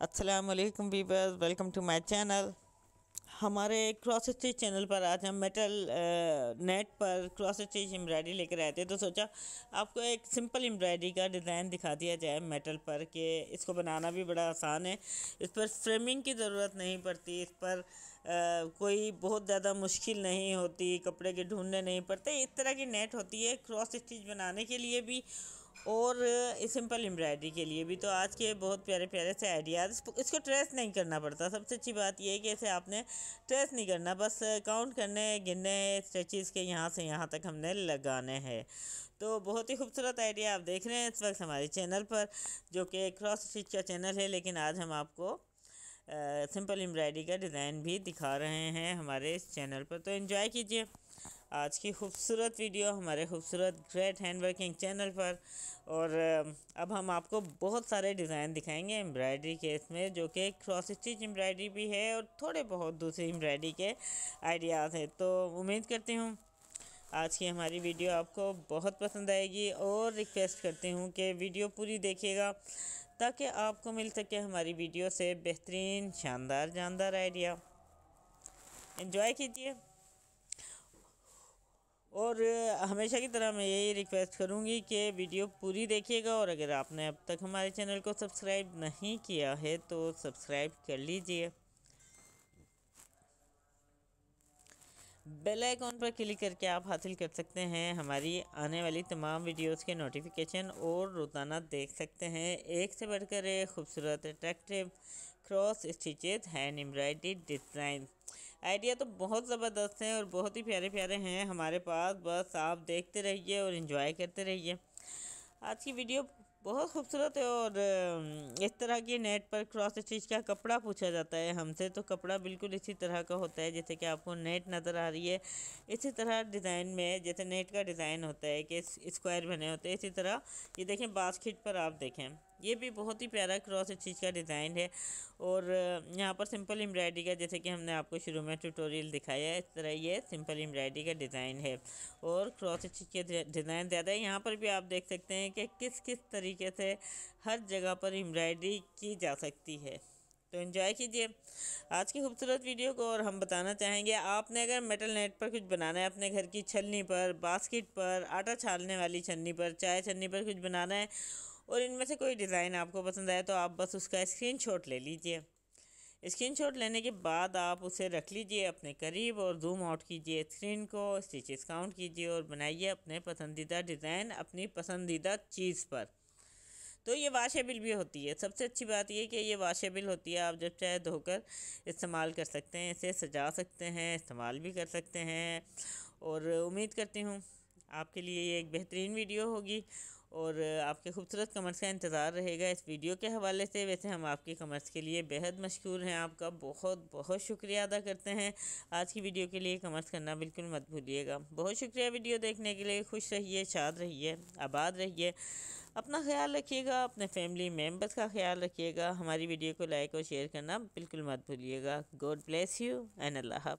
अस्सलाम वालेकुम viewers welcome to my channel. हमारे क्रॉस स्टिच चैनल पर आज हम मेटल नेट पर क्रॉस स्टिच एम्ब्रॉयडरी लेकर आए थे तो सोचा आपको एक सिंपल एम्ब्रॉयडरी का डिज़ाइन दिखा दिया जाए मेटल पर कि इसको बनाना भी बड़ा आसान है। इस पर फ्रेमिंग की ज़रूरत नहीं पड़ती इस पर आ, कोई बहुत ज़्यादा मुश्किल नहीं होती कपड़े के ढूँढने नहीं पड़ते। इस तरह की नेट होती है क्रॉस स्टिच बनाने के लिए भी और सिंपल एम्ब्रॉयडरी के लिए भी तो आज के बहुत प्यारे प्यारे से आइडियाज़ इसको ट्रेस नहीं करना पड़ता। सबसे अच्छी बात यह है कि इसे आपने ट्रेस नहीं करना। बस काउंट करने, गिनने स्ट्रेचेस के यहाँ से यहाँ तक हमने लगाने हैं। तो बहुत ही खूबसूरत आइडिया आप देख रहे हैं इस वक्त हमारे चैनल पर, जो कि क्रॉस स्टिच का चैनल है। लेकिन आज हम आपको सिंपल एम्ब्रॉयडरी का डिज़ाइन भी दिखा रहे हैं हमारे इस चैनल पर। तो इन्जॉय कीजिए। आज की खूबसूरत वीडियो, हमारे खूबसूरत ग्रेट हैंड वर्किंग चैनल पर। और अब हम आपको बहुत सारे डिज़ाइन दिखाएँगे एम्ब्रॉयडरी के इसमें, जो कि क्रॉस स्टिच एम्ब्रॉयडरी भी है और थोड़े बहुत दूसरी एम्ब्रॉयडरी के आइडियाज़ हैं। तो उम्मीद करती हूँ आज की हमारी वीडियो आपको बहुत पसंद आएगी और रिक्वेस्ट करती हूँ कि वीडियो पूरी देखिएगा, ताकि आपको मिल सके हमारी वीडियो से बेहतरीन, शानदार, जानदार आइडिया इन्जॉय कीजिए। और हमेशा की तरह मैं यही रिक्वेस्ट करूँगी कि वीडियो पूरी देखिएगा और अगर आपने अब तक हमारे चैनल को सब्सक्राइब नहीं किया है तो सब्सक्राइब कर लीजिए। बेल आइकॉन पर क्लिक करके आप हासिल कर सकते हैं हमारी आने वाली तमाम वीडियोस के नोटिफिकेशन और रोज़ाना देख सकते हैं। एक से बढ़कर एक खूबसूरत attractive cross stitches hand embroidery design idea तो बहुत ज़बरदस्त हैं और बहुत ही प्यारे प्यारे हैं हमारे पास। बस आप देखते रहिए और इन्जॉय करते रहिए। आज की वीडियो बहुत खूबसूरत है और इस तरह की नेट पर क्रॉस स्टिच का कपड़ा पूछा जाता है हमसे तो कपड़ा बिल्कुल इसी तरह का होता है जैसे कि आपको नेट नज़र आ रही है। इसी तरह डिज़ाइन में जैसे नेट का डिज़ाइन होता है कि स्क्वायर बने होते हैं, इसी तरह। ये देखें बास्केट पर आप देखें। ये भी बहुत ही प्यारा क्रॉस स्टिच का डिज़ाइन है और यहाँ पर सिंपल एम्ब्रॉयडरी का जैसे कि हमने आपको शुरू में ट्यूटोरियल दिखाया है, इस तरह ये सिंपल एम्ब्रॉयडरी का डिज़ाइन है और क्रॉस स्टिच के डिज़ाइन ज़्यादा है। यहाँ पर भी आप देख सकते हैं कि किस किस तरीके से हर जगह पर एम्ब्रॉयडरी की जा सकती है। तो इन्जॉय कीजिए आज की खूबसूरत वीडियो को और हम बताना चाहेंगे, आपने अगर मेटल नेट पर कुछ बनाना है, अपने घर की छलनी पर, बास्केट पर, आटा छालने वाली छन्नी पर, चाय छन्नी पर कुछ बनाना है और इनमें से कोई डिज़ाइन आपको पसंद आए तो आप बस उसका स्क्रीनशॉट ले लीजिए। स्क्रीनशॉट लेने के बाद आप उसे रख लीजिए अपने करीब और जूम आउट कीजिए स्क्रीन को, स्टिचेस काउंट कीजिए और बनाइए अपने पसंदीदा डिज़ाइन अपनी पसंदीदा चीज़ पर। तो ये वाशेबल भी होती है। सबसे अच्छी बात ये कि ये वाशेबल होती है, आप जब चाहे धोकर इस्तेमाल कर सकते हैं, इसे सजा सकते हैं, इस्तेमाल भी कर सकते हैं और उम्मीद करती हूँ आपके लिए ये एक बेहतरीन वीडियो होगी और आपके खूबसूरत कमेंट्स का इंतज़ार रहेगा इस वीडियो के हवाले से। वैसे हम आपके कमेंट्स के लिए बेहद मशहूर हैं। आपका बहुत बहुत शुक्रिया अदा करते हैं। आज की वीडियो के लिए कमेंट्स करना बिल्कुल मत भूलिएगा। बहुत शुक्रिया वीडियो देखने के लिए। खुश रहिए शाद रहिए, आबाद रहिए। अपना ख्याल रखिएगा, अपने फैमिली मेंबर्स का ख्याल रखिएगा। हमारी वीडियो को लाइक और शेयर करना बिल्कुल मत भूलिएगा। God bless you and Allah